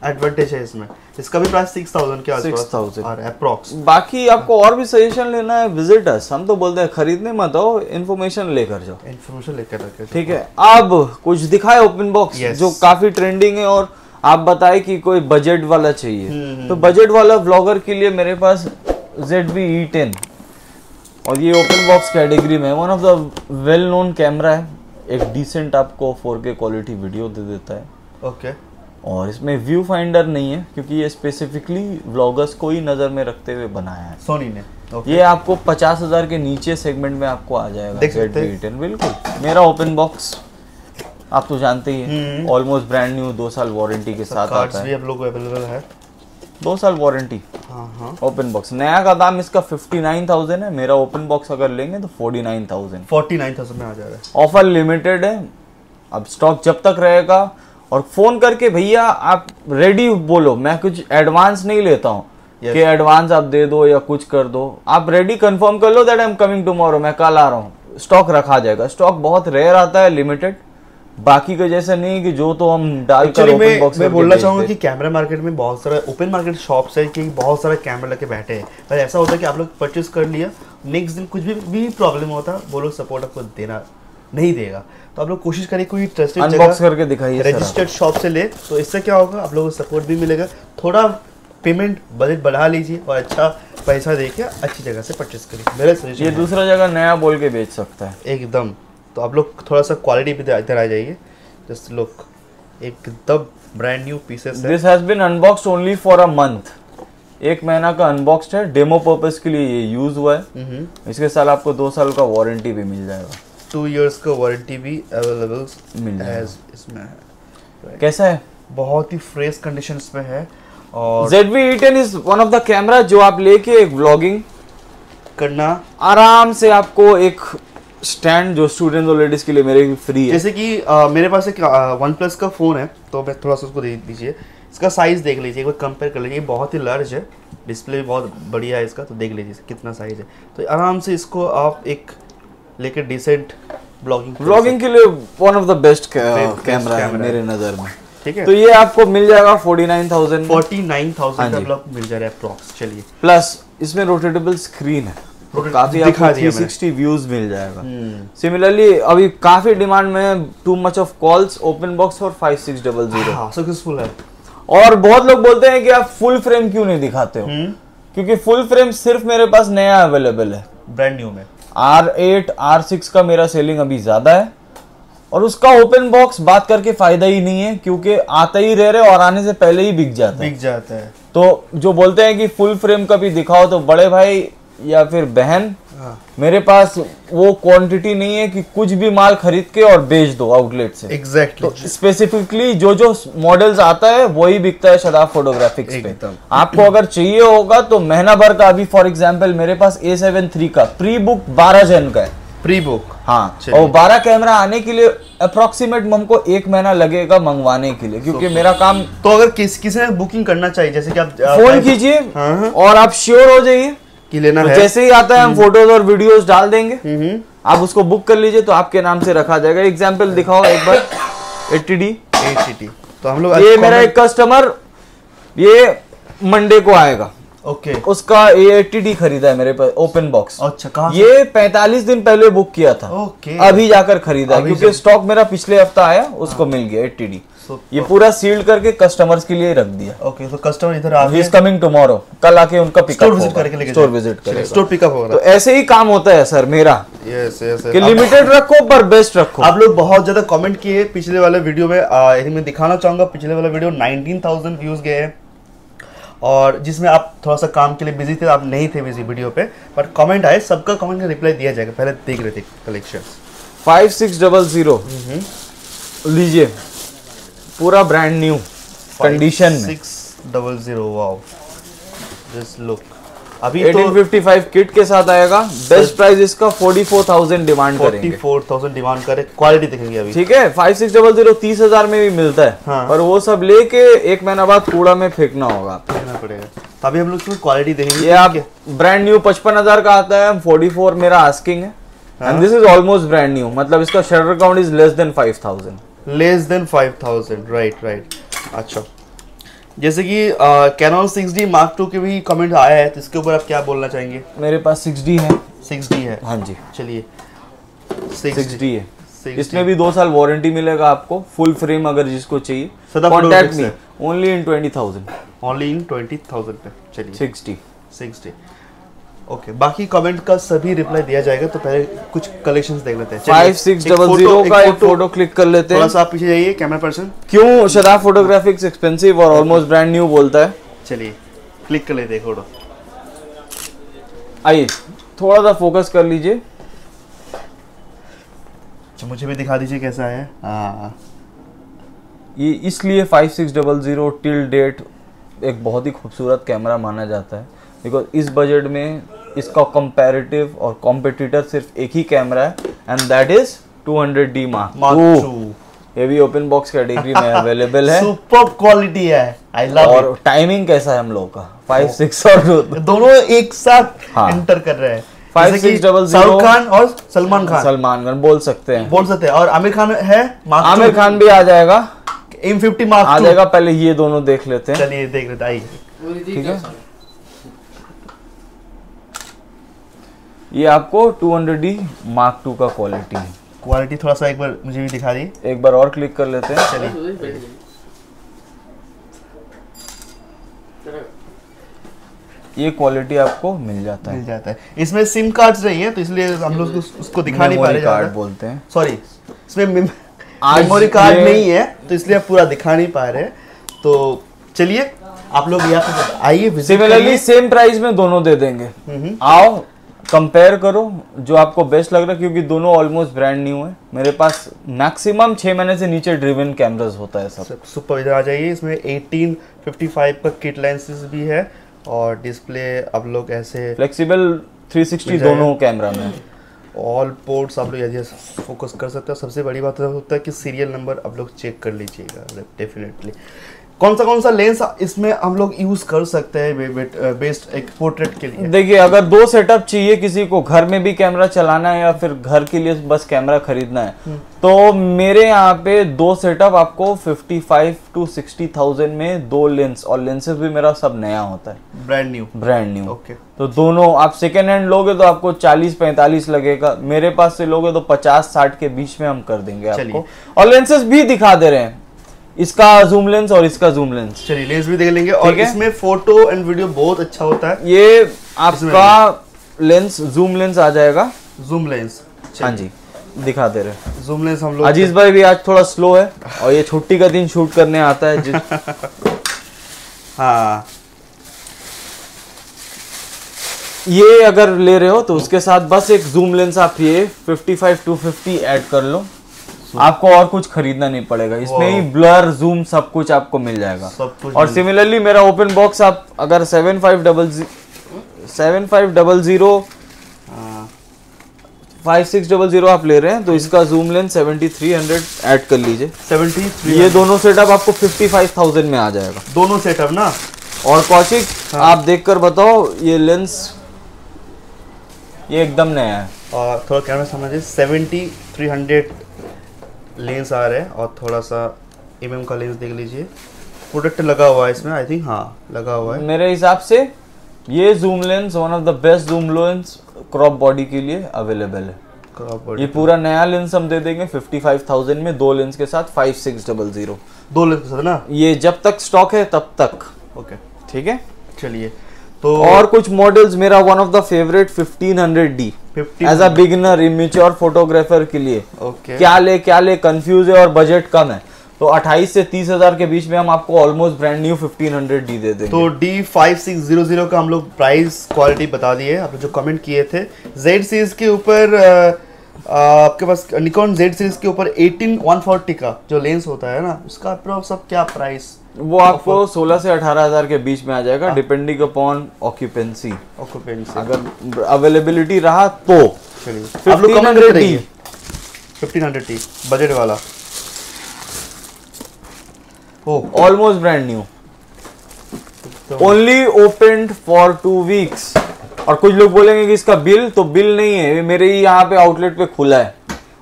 एडवांटेज है इसमें। इसका भी प्राइस सिक्स थाउज़ेंड के आसपास। 6,000 और अप्रॉक्स बाकी आपको और भी सजेशन लेना है विज़िट अस हम तो बोलते हैं खरीदने मत आओ इन्फॉर्मेशन लेकर जाओ। इन्फॉर्मेशन लेकर रखे ठीक है? अब कुछ दिखाए ओपन बॉक्स जो काफ़ी ट्रेंडिंग है और आप बताए कि कोई बजट वाला चाहिए। हम्म, तो बजट वाला ब्लॉगर के लिए मेरे पास जेड बी ई टेन और ये ओपन बॉक्स कैटेगरी में one of the well known camera है। एक डिसेंट आपको 4K क्वालिटी वीडियो दे देता है। ओके और इसमें व्यू फाइंडर नहीं है क्योंकि ये स्पेसिफिकली व्लॉगर्स को ही नज़र में रखते हुए बनाया है। सोनी ने। ओके ये आपको पचास हज़ार के नीचे सेगमेंट में आपको आ जाएगा देख सकते हैं। बिल्कुल। मेरा ओपन बॉक्स आप तो जानते ही। ऑलमोस्ट ब्रांड न्यू दो साल वारंटी के साथ आता है। लोग अवेलेबल है। दो साल वारंटी ओपन बॉक्स नया का दाम इसका फिफ्टी नाइन थाउज़ेंड है। मेरा ओपन बॉक्स अगर लेंगे तो forty nine thousand forty nine thousand में आ जा रहा है। ऑफ़र लिमिटेड है। अब स्टॉक जब तक रहेगा और फ़ोन करके भैया आप रेडी बोलो मैं कुछ एडवांस नहीं लेता हूँ। Yes. कि एडवांस आप दे दो या कुछ कर दो। आप रेडी कंफर्म कर लो that I am coming tomorrow मैं कल आ रहा हूँ। स्टॉक रखा जाएगा। स्टॉक बहुत रेयर आता है लिमिटेड बाकी के जैसे नहीं कि जो तो हम डालकर एक्चुअली ओपन बॉक्स मैं बोलना चाहूँगा कि कैमरा मार्केट में बहुत सारा ओपन मार्केट शॉप्स है कि बहुत सारा कैमरा लेके बैठे हैं। पर ऐसा होता है कि आप लोग परचेज कर लिया नेक्स्ट दिन कुछ भी भी प्रॉब्लम होता वो लोग सपोर्ट आपको देना नहीं देगा। तो आप लोग कोशिश करें कोई ट्रस्टेड अनबॉक्स करके दिखाइए रजिस्टर्ड शॉप से ले। तो इससे क्या होगा आप लोगों को सपोर्ट भी मिलेगा। थोड़ा पेमेंट बजट बढ़ा लीजिए और अच्छा पैसा दे के अच्छी जगह से परचेज करिए। मेरा ये दूसरा जगह नया बोल के बेच सकता है। एकदम। तो आप लोग थोड़ा सा क्वालिटी भी इधर आ जाइए। जस्ट लुक एकदम brand new pieces this has been unboxed only for a month एक महीना का अनबॉक्स्ड है। डेमो पर्पस के लिए ये यूज़ हुआ है। इसके साथ आपको दो साल का वारंटी भी मिल जाएगा। टू इयर्स का वारंटी भी अवेलेबल मिल। है इसमें है। कैसा है? बहुत ही फ्रेश कंडीशन में है और ZV-E10 is one of the camera जो आप लेके एक व्लॉगिंग करना। आराम से आपको एक स्टैंड जो स्टूडेंट और लेडीज़ के लिए मेरे फ्री है। जैसे कि अ, मेरे पास एक वन प्लस का फ़ोन है तो मैं थोड़ा सा उसको दे दीजिए। इसका साइज़ देख लीजिए एक बार कंपेयर कर लीजिए। बहुत ही लार्ज है डिस्प्ले भी बहुत बढ़िया है इसका तो देख लीजिए कितना साइज़ है। तो आराम से इसको आप एक लेकर डिसेंट ब्लॉगिंग व्लॉगिंग के लिए one of the best camera है मेरे नज़र में। ठीक है। तो ये आपको मिल जाएगा forty nine thousand forty nine thousand का जी। ब्लॉग मिल जा रहा है अप्रॉक्स चलिए। प्लस इसमें रोटेटेबल स्क्रीन है। तो काफ़ी दिखा आपको दिया मैंने। 360 व्यूज़ मिल जाएगा। सिमिलरली अभी काफ़ी डिमांड में too much of calls open box और 5600 हाँ सक्सेसफुल है। और बहुत लोग बोलते हैं कि आप फुल फ्रेम क्यों नहीं दिखाते हो? क्योंकि फुल फ्रेम सिर्फ़ मेरे पास नया अवेलेबल है। ब्रांड न्यू में। R8 R6 का मेरा सेलिंग अभी ज़्यादा है। और उसका ओपन बॉक्स बात करके फ़ायदा ही नहीं है क्योंकि आता ही रह रहे और आने से पहले ही बिक जाता है। बिक जाता है। तो जो बोलते हैं कि फुल फ्रेम का भी दिखाओ तो बड़े भाई या फिर बहन हाँ। मेरे पास वो क्वांटिटी नहीं है कि कुछ भी माल खरीद के और बेच दो आउटलेट से। Exactly exactly. तो स्पेसिफिकली जो जो मॉडल्स आता है वही बिकता है शदाब फोटोग्राफिक्स पे। आपको अगर चाहिए होगा तो महीना भर का अभी फॉर एग्जांपल मेरे पास ए सेवन थ्री का प्री बुक बारह जन का है। प्री बुक हाँ और बारह कैमरा आने के लिए अप्रोक्सीमेट हमको एक महीना लगेगा मंगवाने के लिए क्योंकि मेरा काम तो अगर किस किसी ने बुकिंग करना चाहिए जैसे कि आप फ़ोन कीजिए हाँ, हाँ। और आप श्योर हो जाइए। कि लेना तो है। जैसे ही आता है हम फ़ोटोज़ और वीडियोस डाल देंगे। हम्म। आप उसको बुक कर लीजिए तो आपके नाम से रखा जाएगा। एग्ज़ाम्पल दिखाओ एक बार। एटीडी एचटी तो हम लोग ये मेरा एक कस्टमर ये मंडे को आएगा। Okay okay. उसका एटीडी खरीदा है मेरे पास ओपन बॉक्स अच्छा कहाँ? ये 45 दिन पहले बुक किया था। Okay okay. अभी जाकर खरीदा अभी क्योंकि स्टॉक मेरा पिछले हफ़्ता आया उसको मिल गया एटीडी So- ये पूरा सील्ड करके कस्टमर्स के लिए रख दिया। ओके तो कस्टमर इधर आ गए। इज़ कमिंग टुमारो कल आके उनका स्टोर पिकअप विज़िट करके लेके स्टोर विज़िट करेगा। स्टोर पिकअप होगा। तो ऐसे ही काम होता है सर मेरा। यस यस कि लिमिटेड रखो पर बेस्ट रखो। आप लोग बहुत ज़्यादा कमेंट किए पिछले वाले वीडियो में। यही मैं दिखाना चाहूँगा पिछले वाला वीडियो 19000 व्यूज़ गए हैं। और जिसमें आप थोड़ा सा काम के लिए बिज़ी थे आप नहीं थे बिज़ी वीडियो पे। बट कमेंट आए सबका कमेंट का रिप्लाई दिया जाएगा। पहले देख रहे थे collection five six double zero लीजिए। पूरा ब्रांड न्यू कंडीशन में। Six double zero wow just look अभी तो 1855 किट के साथ आएगा। बेस्ट प्राइस इसका 44000 डिमांड करेंगे। फोर थाउज़ेंड डिमांड करे। क्वालिटी देखेंगे अभी। ठीक है? फाइव सिक्स डबल ज़ीरो तीस हज़ार में भी मिलता है। हाँ। पर वो सब लेके एक महीना बाद कूड़ा में फेंकना होगा। देखना पड़ेगा। तो अभी हम लोग इसमें क्वालिटी देखेंगे। ये आप ब्रांड न्यू पचपन हज़ार का आता है। फोर्टी फोर मेरा आस्किंग है। And this is almost brand new मतलब इसका shutter count is less than five thousand less than five thousand right right अच्छा। जैसे कि Canon six D mark two के भी कमेंट आया है तो इसके ऊपर आप क्या बोलना चाहेंगे? मेरे पास सिक्स डी है। सिक्स डी है। हाँ जी। चलिए। सिक्स डी है। 6D इसमें भी दो साल वारंटी मिलेगा आपको फुल फ्रेम अगर जिसको चाहिए। Contact me only in twenty thousand only in twenty thousand पे। चलिए। सिक्स डी ओके बाकी कमेंट का सभी रिप्लाई दिया जाएगा तो पहले कुछ कलेक्शंस देख लेते हैं। फाइव सिक्स डबल ज़ीरो का एक फ़ोटो क्लिक कर लेते हैं। थोड़ा सा आप पीछे जाइए कैमरा पर्सन क्यों? शदाब फोटोग्राफिक्स एक्सपेंसिव और ऑलमोस्ट ब्रांड न्यू बोलता है। चलिए क्लिक कर लेते हैं फ़ोटो आइए थोड़ा सा फोकस कर लीजिए। अच्छा मुझे भी दिखा दीजिए कैसा है। हाँ ये इसलिए five six double zero till date एक बहुत ही खूबसूरत कैमरा माना जाता है। बिकॉज़ इस बजट में इसका कंपैरेटिव और कॉम्पिटिटर सिर्फ़ एक ही कैमरा है and that is 200 D mark ये भी ओपन बॉक्स कैटेगरी में अवेलेबल है. सुपर क्वालिटी है. आई लव और टाइमिंग कैसा है हम लोग का? फाइव सिक्स और इट दोनों एक साथ हाँ। एंटर कर रहे हैं. Six, double zero। Shahrukh Khan और सलमान खान सलमान खान बोल सकते हैं. बोल सकते हैं. और आमिर खान है आमिर खान भी आ जाएगा. एम फिफ्टी मार्क आ जाएगा पहले ये दोनों देख लेते हैं. चलिए देख लेते आइए. ठीक है? ये आपको 200D मार्क टू का क्वालिटी है। क्वालिटी थोड़ा सा एक बार मुझे भी दिखा दी एक बार और क्लिक कर लेते हैं। चलिए। ये क्वालिटी आपको मिल जाता है। मिल जाता है। इसमें सिम कार्ड्स नहीं है तो इसलिए हम लोग उसको- उसको दिखा नहीं पा रहे कार्ड बोलते हैं। सॉरी इसमें मेमोरी कार्ड नहीं है तो इसलिए आप पूरा दिखा नहीं पा रहे। तो चलिए आप लोग यहाँ पे आइए सिमिलरली सेम प्राइस में दोनों दे देंगे। हम्म। आओ कंपेयर करो जो आपको बेस्ट लग रहा है क्योंकि दोनों ऑलमोस्ट ब्रांड न्यू है। मेरे पास मैक्सिमम छह महीने से नीचे ड्रिवन कैमरास होता है सब। सुपर इधर आ जाइए इसमें 1855 का किट लेंसेज भी है और डिस्प्ले आप लोग ऐसे फ्लेक्सिबल 360 मिल जाएगा। दोनों कैमरा में। ऑल पोर्ट्स आप लोग यदि फोकस कर सकते हो सबसे बड़ी बात होता है कि सीरियल नंबर आप लोग चेक कर लीजिएगा डेफिनेटली कौन सा कौन सा लेंस इसमें हम लोग यूज़ कर सकते हैं बेस्ट एक पोर्ट्रेट के लिए? देखिए अगर दो सेटअप चाहिए किसी को घर में भी कैमरा चलाना है या फिर घर के लिए बस कैमरा खरीदना है तो मेरे यहाँ पे दो सेटअप आपको 55 टू 60 थाउज़ेंड में दो लेंस और लेंसेज भी मेरा सब नया होता है। Brand new brand new okay तो दोनों आप सेकेंड हैंड लोगे तो आपको 40 45 लगेगा मेरे पास से लोगे तो 50 60 के बीच में हम कर देंगे आपको। और लेंसेज भी दिखा दे रहे हैं। इसका जूम लेंस और इसका जूम लेंस चलिए लेंस भी देख लेंगे। और इसमें फ़ोटो एंड वीडियो बहुत अच्छा होता है। ये आपका लेंस जूम लेंस आ जाएगा। जूम लेंस हाँ जी दिखा दे रहे जूम लेंस हम लोग अज़ीज़ भाई भी आज थोड़ा स्लो है और ये छुट्टी का दिन शूट करने आता है। हाँ। ये अगर ले रहे हो तो उसके साथ बस एक जूम लेंस आप ये 55 टू 50 ऐड कर लो। आपको और कुछ खरीदना नहीं पड़ेगा। इसमें ही ब्लर जूम सब कुछ आपको मिल जाएगा। सब कुछ और सिमिलरली मेरा ओपन बॉक्स आप अगर seven five double seven five double zero five six double zero आप ले रहे हैं तो इसका zoom lens seventy three hundred add कर लीजिए। 73 ये दोनों सेटअप आपको फिफ्टी फाइव थाउज़ेंड में आ जाएगा। दोनों सेटअप ना? और कौशिक हाँ। आप देखकर बताओ ये लेंस ये एकदम नया है। और थोड़ा कैमरा समझिए सेवेंटी थ्री हंड्रेड लेंस आ रहे हैं और थोड़ा सा एम mm का लेंस देख लीजिए। प्रोडक्ट लगा हुआ है इसमें आई थिंक हाँ लगा हुआ है। मेरे हिसाब से ये zoom lens one of the best zoom lens crop body के लिए अवेलेबल है। ये पूरा नया लेंस हम दे देंगे 55,000 में दो लेंस के साथ 5600 दो लेंस के साथ ना? ये जब तक स्टॉक है तब तक। ओके ठीक है? चलिए। तो और कुछ मॉडल्स मेरा one of the favourite 1500D 15 as a beginner immature photographer के लिए। ओके क्या ले क्या ले कंफ्यूज है और बजट कम है। तो 28 से 30 हज़ार के बीच में हम आपको ऑलमोस्ट ब्रांड न्यू 1500D दे देंगे। तो D five six zero zero का हम लोग प्राइस क्वालिटी बता दिए। आपने जो कमेंट किए थे जेड सीरीज़ के ऊपर आपके पास निकॉन जेड सीरीज़ के ऊपर 18140 का जो लेंस होता है ना उसका अप्रोक्स सब क्या प्राइस वो आपको 16 से 18 हज़ार के बीच में आ जाएगा डिपेंडिंग अपॉन ऑक्यूपेंसी ऑक्यूपेंसी अगर अवेलेबिलिटी रहा तो। चलिए। आप लोग कमेंट 1500 करिए 1500 टी बजट वाला। ओ almost brand new only open for two weeks और कुछ लोग बोलेंगे कि इसका बिल तो बिल नहीं है। मेरे ही यहाँ पे आउटलेट पे खुला है।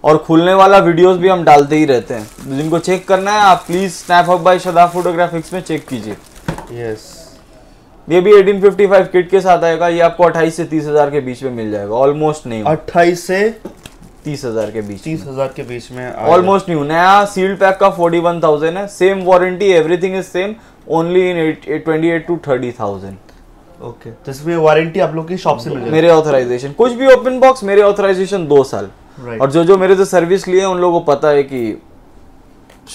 और खुलने वाला वीडियोस भी हम डालते ही रहते हैं। जिनको चेक करना है आप please snap hub by Shada photographics में चेक कीजिए। यस ये भी 1855 किट के साथ आएगा ये आपको 28 से 30 हज़ार के बीच में मिल जाएगा। ऑलमोस्ट नहीं 28 से 30 हज़ार के बीच तीस हज़ार के बीच में ऑलमोस्ट न्यू नया सील्ड पैक का 41000 है। Same warranty everything is same only in 28 to 30000 okay तो इसमें वारंटी आप लोग की शॉप से मिल जाएगी। मेरे ऑथराइजेशन कुछ भी ओपन बॉक्स मेरे ऑथराइजेशन दो साल। Right. और जो जो मेरे से सर्विस लिए उन लोगों को पता है कि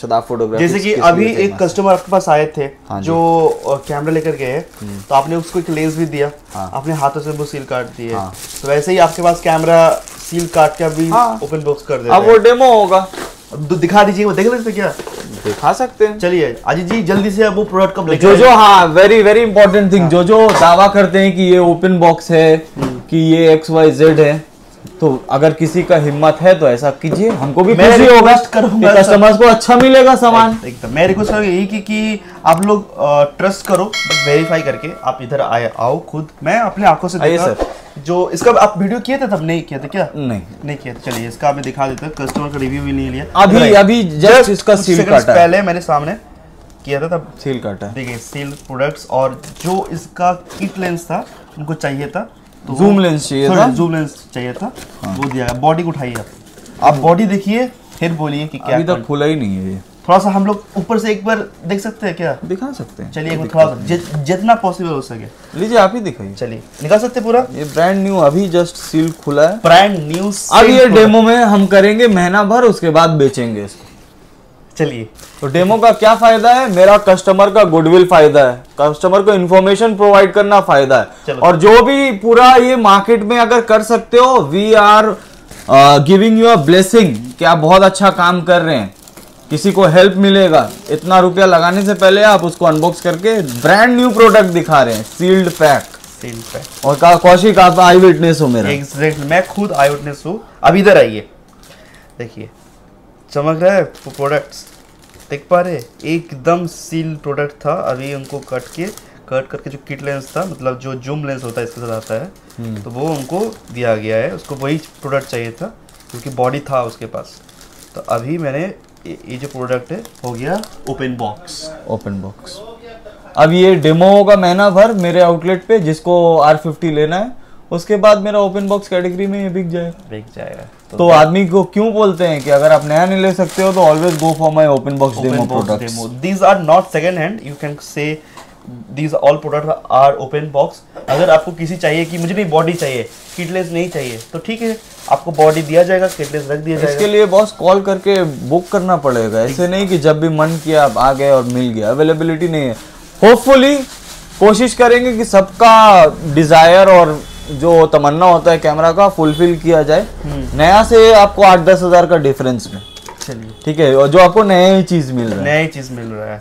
शदाब फोटोग्राफी जैसे कि अभी एक कस्टमर आपके पास आए थे हाँ जो। कैमरा लेकर गए तो आपने उसको एक लेंस भी दिया। हाँ। आपने हाथों से वो सील काट दिए। हाँ। तो वैसे ही आपके पास कैमरा सील काट के अभी हाँ। ओपन बॉक्स कर अब वो डेमो होगा। दो- दिखा दीजिए वो देख लेते क्या? दिखा सकते हैं। चलिए अजीत जी जल्दी से अब वो प्रोडक्ट कब जो जो हाँ वेरी वेरी इंपॉर्टेंट थिंग जो जो दावा करते हैं कि ये ओपन बॉक्स है कि ये एक्स वाई जेड है तो अगर किसी का हिम्मत है तो ऐसा कीजिए हमको भी मैं होगा। करूँगा कस्टमर्स को अच्छा मिलेगा सामान। एकदम मैं रिक्वेस्ट करूँगा यही कि, कि आप लोग ट्रस्ट करो बट वेरीफाई करके आप इधर आए आओ खुद। मैं अपने आँखों से देखा जो इसका आप वीडियो किए थे तब नहीं किए थे क्या? नहीं। नहीं किया था। चलिए इसका मैं दिखा देता कस्टमर का रिव्यू भी नहीं लिया। अभी- अभी Just इसका seconds काटा पहले मैंने सामने किया था तब सील काटा है देखिए सील प्रोडक्ट्स और जो इसका किट लेंस था उनको चाहिए था तो Zoom lens चाहिए था? जूम लेंस चाहिए था। वो दिया बॉडी को उठाइए आप। आप बॉडी देखिए फिर बोलिए कि क्या अभी तक खुला ही नहीं है ये। थोड़ा सा हम लोग ऊपर से एक बार देख सकते हैं क्या? दिखा सकते हैं। चलिए थोड़ा सा जि- जितना पॉसिबल हो सके। लीजिए आप ही दिखाइए। चलिए निकाल सकते पूरा? ये ब्रांड न्यू अभी जस्ट सील खुला है। ब्रांड न्यू अब ये डेमो में हम करेंगे महीना भर उसके बाद बेचेंगे इसको। चलिए। तो डेमो का क्या फ़ायदा है? मेरा कस्टमर का गुडविल फ़ायदा है। कस्टमर को इन्फॉर्मेशन प्रोवाइड करना फ़ायदा है। और जो भी पूरा ये मार्केट में अगर कर सकते हो we are giving you a blessing कि आप बहुत अच्छा काम कर रहे हैं। किसी को हेल्प मिलेगा। इतना रुपया लगाने से पहले आप उसको अनबॉक्स करके ब्रांड न्यू प्रोडक्ट दिखा रहे हैं। सील्ड पैक और का कौशिक आप आई विटनेस हो मेरा। एग्जैक्ट मैं खुद आई विटनेस हूँ। अब इधर आइए। देखिए। चमक रहा है प्रोडक्ट्स देख पा रहे एकदम सील प्रोडक्ट था। अभी उनको कट के कट करके जो किट लेंस था मतलब जो जूम लेंस होता है इसके साथ आता है। तो वो उनको दिया गया है। उसको वही प्रोडक्ट चाहिए था क्योंकि बॉडी था उसके पास। तो अभी मैंने ये ये जो प्रोडक्ट है हो गया ओपन बॉक्स ओपन बॉक्स अब ये डेमो होगा महीना भर मेरे आउटलेट पे जिसको आर फिफ्टी लेना है। उसके बाद मेरा ओपन बॉक्स कैटेगरी में ये बिक जाएगा बिक जाएगा। तो तो आदमी को क्यों बोलते हैं कि अगर आप नया नहीं ले सकते हो तो always go for my open box demo products. These are not second hand. You can say these all products are open box. अगर आपको किसी चाहिए कि मुझे नहीं बॉडी चाहिए किटलेस नहीं चाहिए तो ठीक है। आपको बॉडी दिया जाएगा किटलेस रख दिया जाएगा। इसके लिए बॉस कॉल करके बुक करना पड़ेगा। ऐसे नहीं कि जब भी मन किया आप आ गए और मिल गया। अवेलेबिलिटी नहीं है। होपफुली कोशिश करेंगे कि सबका डिज़ायर और जो तमन्ना होता है कैमरा का फुलफिल किया जाए। नया से आपको आठ दस हज़ार का डिफरेंस में। चलिए। ठीक है और जो आपको नया ही चीज़ मिल रहा है। नया ही चीज़ मिल रहा है।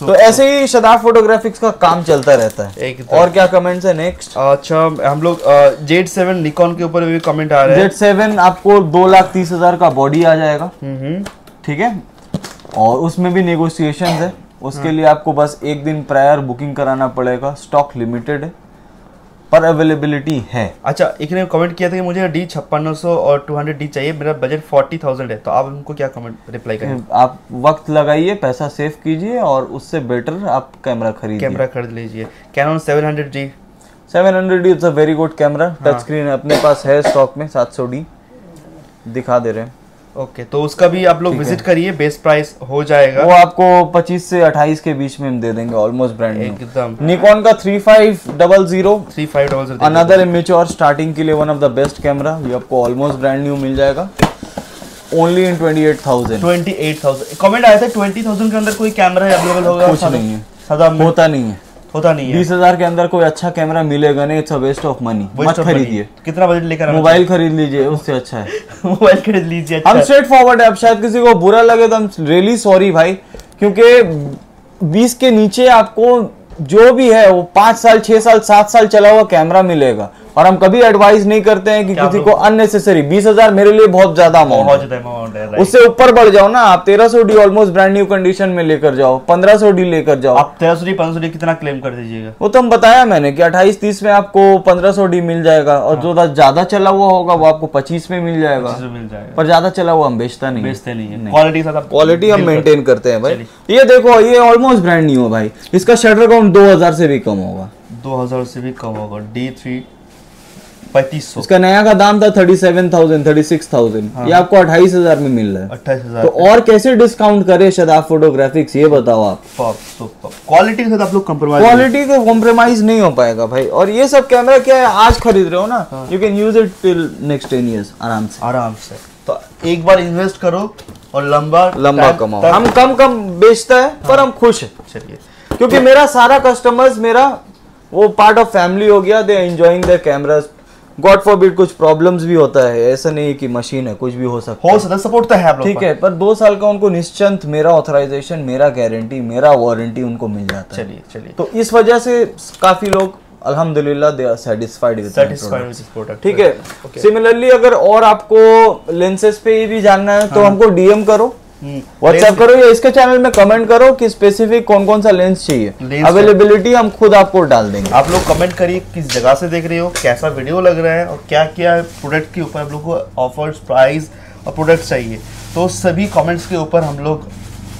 तो ऐसे ही शदाब फोटोग्राफिक्स का काम चलता रहता है। एकदम। और क्या कमेंट्स है नेक्स्ट अच्छा हम लोग जेड सेवन निकॉन के ऊपर भी कमेंट आ रहे हैं। जेड सेवन आपको दो लाख तीस हज़ार का बॉडी आ जाएगा। हम्म ठीक है? और उसमें भी नेगोशिएशन है। उसके लिए आपको बस एक दिन प्रायर बुकिंग कराना पड़ेगा। स्टॉक लिमिटेड है। पर अवेलेबिलिटी है। अच्छा एक ने कमेंट किया था कि मुझे डी छप्पन सौ और टू हंड्रेड डी चाहिए मेरा बजट फोर्टी थाउज़ेंड है तो आप उनको क्या कमेंट रिप्लाई करें? आप वक्त लगाइए पैसा सेव कीजिए और उससे बेटर आप कैमरा खरीदिए। कैमरा खरीद लीजिए। Canon seven hundred D 700 is a very good camera touch screen अपने पास है स्टॉक में 700 डी दिखा दे रहे हैं। ओके तो उसका भी आप लोग विज़िट करिए बेस्ट प्राइस हो जाएगा। वो आपको 25 से 28 के बीच में हम दे देंगे ऑलमोस्ट ब्रांड एकदम। निकॉन का 3500 three five double another immature starting के लिए one of the best camera ये आपको ऑलमोस्ट ब्रांड न्यू मिल जाएगा। Only in 28000 twenty eight thousand comment आया था ट्वेंटी थाउज़ेंड के अंदर कोई कैमरा अवेलेबल होगा? कुछ नहीं है। सदा होता नहीं है। होता नहीं है। बीस हज़ार के अंदर कोई अच्छा कैमरा मिलेगा नहीं इट्स वेस्ट ऑफ़ मनी मत. खरीदिए। कितना बजट लेकर मोबाइल खरीद लीजिए उससे अच्छा है। मोबाइल खरीद लीजिए हम अच्छा स्ट्रेट फॉरवर्ड है अब शायद किसी को बुरा लगे तो हम रियली सॉरी भाई क्योंकि 20 के नीचे आपको जो भी है वो पाँच साल छह साल सात साल चला हुआ कैमरा मिलेगा। और हम कभी एडवाइस नहीं करते हैं कि किसी को अननेसेसरी बीस हज़ार मेरे लिए बहुत ज़्यादा अमाउंट है। उससे ऊपर बढ़ जाओ ना आप तेरह सौ D almost brand new condition में लेकर जाओ पंद्रह सौ डी लेकर जाओ। आप तेरह सौ पाँच सौ डी कितना क्लेम कर दीजिएगा? वो तो हम बताया मैंने कि अट्ठाईस तीस में आपको पंद्रह सौ डी मिल जाएगा और जो ज़्यादा चला हुआ होगा वो आपको पच्चीस में मिल जाएगा। चीज़ों मिल जाएगा। पर ज़्यादा चला हुआ हम बेचता नहीं बेचते नहीं क्वालिटी क्वालिटी हम मेंटेन करते हैं भाई। ये देखो ये ऑलमोस्ट ब्रांड न्यू है भाई। इसका शटर काउंट 2000 से भी कम होगा। दो हज़ार से भी कम होगा। डी थ्री पैंतीस इसका नया का दाम था 37000 36000 ये आपको 28000 में मिल रहा है। अट्ठाईस हज़ार तो और कैसे डिस्काउंट करे शदाब फोटोग्राफिक्स ये बताओ आप। क्वालिटी के साथ आप लोग कंप्रोमाइज क्वालिटी को कॉम्प्रोमाइज नहीं हो पाएगा भाई। और ये सब कैमरा क्या है? आज खरीद रहे हो ना? You can use it till next ten years आराम से। आराम से। तो एक बार इन्वेस्ट करो और लंबा लंबा कमाओ। हम कम कम बेचता है पर हम खुश है। चलिए। क्योंकि मेरा सारा कस्टमर्स मेरा वो पार्ट ऑफ़ फैमिली हो गया they enjoying their cameras God forbid कुछ प्रॉब्लम्स भी होता है ऐसा नहीं है कि मशीन है कुछ भी हो सकता है हो। सकता है सपोर्ट तो है आप लोग ठीक है पर दो साल का उनको निश्चिंत मेरा ऑथराइजेशन मेरा गारंटी मेरा वारंटी उनको मिल जाता है। चलिए चलिए। तो इस वजह से काफ़ी लोग अल्हम्दुलिल्लाह they are satisfied with product ठीक है? सिमिलरली अगर और आपको लेंसेज पे ही भी जानना है तो हमको डीएम करो। व्हाट्सएप करो या इसके चैनल में कमेंट करो कि स्पेसिफिक कौन कौन सा लेंस चाहिए। अवेलेबिलिटी हम खुद आपको डाल देंगे। आप लोग कमेंट करिए किस जगह से देख रहे हो कैसा वीडियो लग रहा है और क्या क्या प्रोडक्ट के ऊपर आप लोग को ऑफर्स प्राइस और प्रोडक्ट चाहिए। तो सभी कमेंट्स के ऊपर हम लोग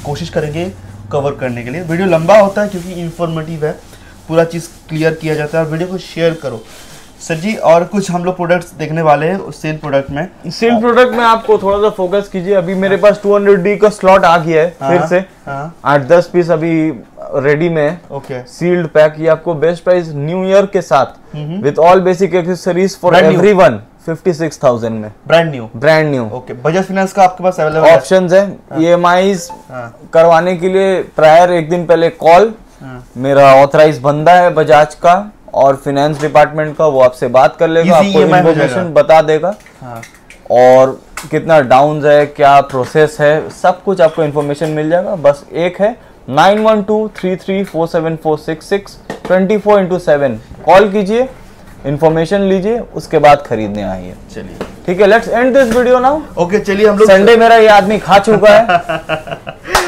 कोशिश करेंगे कवर करने के लिए। वीडियो लंबा होता है क्योंकि इंफॉर्मेटिव है पूरा चीज़ क्लियर किया जाता है और वीडियो को शेयर करो। सर जी और कुछ हम लोग प्रोडक्ट्स देखने वाले हैं उस सेल प्रोडक्ट में। सेल प्रोडक्ट में आपको थोड़ा सा फोकस कीजिए। अभी मेरे पास 200D का स्लॉट आ गया है फिर हाँ, से। हाँ। आठ दस पीस अभी रेडी में है। ओके सील्ड पैक ये आपको बेस्ट प्राइस न्यू ईयर के साथ with all basic accessories for. Everyone 56000 में। Brand new brand new okay Bajaj finance का आपके पास अवेलेबल है? ऑप्शंस है ई हाँ। करवाने के लिए प्रायर एक दिन पहले कॉल हाँ। मेरा ऑथराइज बंदा है बजाज का। और फिनेंस डिपार्टमेंट का वो आपसे बात कर लेगा आपको। इन्फॉर्मेशन बता देगा। हाँ। और कितना डाउन है क्या प्रोसेस है सब कुछ आपको इन्फॉर्मेशन मिल जाएगा। बस एक है nine one two three three four seven four six six twenty four into seven call कीजिए। इन्फॉर्मेशन लीजिए उसके बाद खरीदने आइए। चलिए। ठीक है let's end this video now okay चलिए हम लोग संडे मेरा ये आदमी खा चुका है।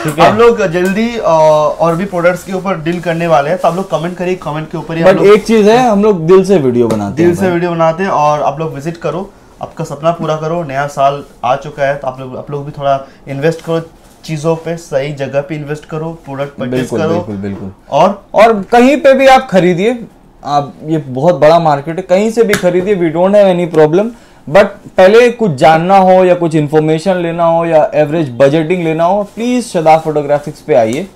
हम लोग जल्दी और भी प्रोडक्ट्स के ऊपर डील करने वाले हैं तो आप लोग कमेंट करिए कमेंट के ऊपर बट एक चीज़ है हम लोग दिल से वीडियो बनाते दिल से वीडियो बनाते हैं और आप लोग विज़िट करो आपका सपना पूरा करो नया साल आ चुका है तो आप लोग आप लोग भी थोड़ा इन्वेस्ट करो चीज़ों पे सही जगह पे इन्वेस्ट करो प्रोडक्ट परचेज करो बिल्कुल बिल्कुल। और और कहीं पे भी आप खरीदिए आप ये बहुत बड़ा मार्केट है, कहीं से भी खरीदिए we don't have any problem but पहले कुछ जानना हो या कुछ इन्फॉर्मेशन लेना हो या एवरेज बजटिंग लेना हो प्लीज़ शदा फोटोग्राफिक्स पे आइए,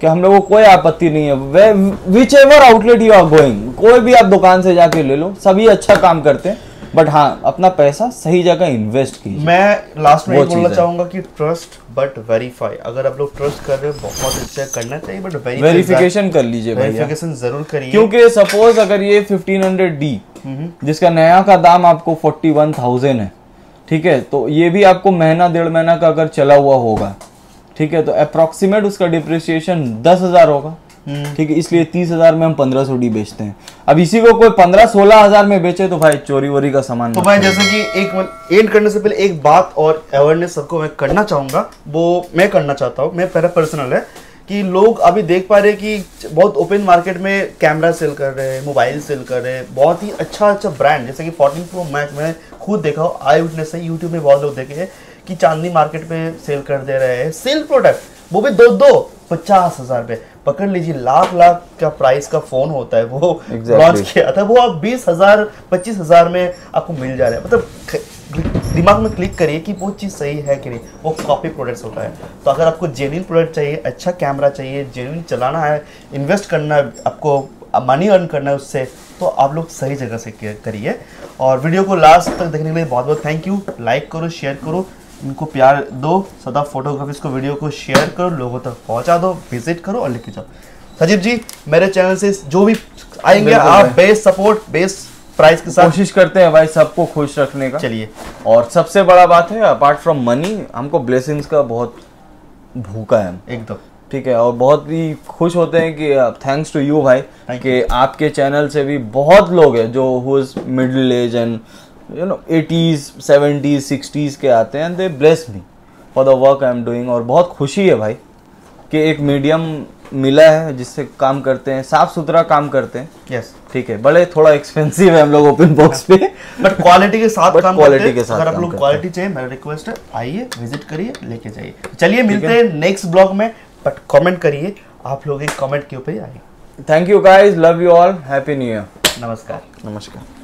कि हम लोगों को कोई आपत्ति नहीं है। Way whichever outlet you are going कोई भी आप दुकान से जाके ले लो, सभी अच्छा काम करते हैं। बट हाँ अपना पैसा सही जगह इन्वेस्ट कीजिए। मैं लास्ट में बोलना चाहूँगा कि ट्रस्ट बट वेरीफाई अगर आप लोग ट्रस्ट कर रहे हो बहुत अच्छा करना चाहिए बट वेरिफिकेशन कर लीजिए वेरिफिकेशन ज़रूर करिए। क्योंकि सपोज़ अगर ये 1500 डी जिसका नया का दाम आपको 41000 है ठीक है? तो ये भी आपको महीना डेढ़ महीना का अगर चला हुआ होगा ठीक है? तो अप्रोक्सीमेट उसका डिप्रिसिएशन दस हज़ार होगा। हम्म। ठीक है इसलिए तीस हज़ार में हम पंद्रह सौ डी बेचते हैं। अब इसी को कोई पंद्रह सोलह हज़ार में बेचे तो भाई चोरी वोरी का सामान तो मैं जैसे कि एक एंड करने से पहले एक बात और अवेयरनेस सबको मैं करना चाहूँगा। वो मैं करना चाहता हूँ। मैं पहला पर्सनल है कि लोग अभी देख पा रहे हैं कि बहुत ओपन मार्केट में कैमरा सेल कर रहे हैं मोबाइल सेल कर रहे हैं। बहुत ही अच्छा अच्छा ब्रांड जैसे कि 14 प्रो मैक्स मैंने खुद देखा हो। आई विटनेस है यूट्यूब में बहुत लोग देखे हैं कि चांदनी मार्केट में सेल कर दे रहे हैं। सेल प्रोडक्ट वो भी दो दो पचास हज़ार पे। पकड़ लीजिए लाख लाख का प्राइस का फ़ोन होता है वो Exactly. लॉन्च किया था वो आप बीस हज़ार पच्चीस हज़ार में आपको मिल जा रहा है। मतलब दिमाग में क्लिक करिए कि वो चीज़ सही है कि नहीं। वो कॉपी प्रोडक्ट्स होता है। तो अगर आपको जेन्यून प्रोडक्ट चाहिए अच्छा कैमरा चाहिए जेन्यून चलाना है इन्वेस्ट करना है आपको मनी अर्न करना है उससे तो आप लोग सही जगह से करिए। और वीडियो को लास्ट तक देखने के लिए बहुत बहुत थैंक यू लाइक करो शेयर करो। इनको प्यार दो सदा फोटोग्राफीज को वीडियो को शेयर करो लोगों तक पहुँचा दो विज़िट करो और लेके जाओ। सजीव जी मेरे चैनल से जो भी आएँगे आप। बेस्ट सपोर्ट बेस्ट प्राइस के साथ कोशिश करते हैं भाई सबको खुश रखने का। चलिए। और सबसे बड़ा बात है अपार्ट फ्रॉम मनी हमको ब्लेसिंग्स का बहुत भूखा है एकदम। ठीक है और बहुत ही खुश होते हैं कि थैंक्स टू यू भाई कि आपके चैनल से भी बहुत लोग हैं जो who's middle age and you know 80s 70s 60s के आते हैं they bless me for the work I am doing और बहुत खुशी है भाई कि एक मीडियम मिला है जिससे काम करते हैं साफ़ सुथरा काम करते हैं। यस ठीक है बड़े थोड़ा एक्सपेंसिव है हम लोग ओपन बॉक्स पे। बट क्वालिटी के साथ काम हैं। के साथ अगर आप लोग क्वालिटी चाहिए मेरा रिक्वेस्ट है आइए विज़िट करिए लेके जाइए। चलिए मिलते हैं नेक्स्ट ब्लॉग में बट कमेंट करिए। आप लोग एक कमेंट के ऊपर ही आइए। Thank you guys love you all happy new year नमस्कार। नमस्कार।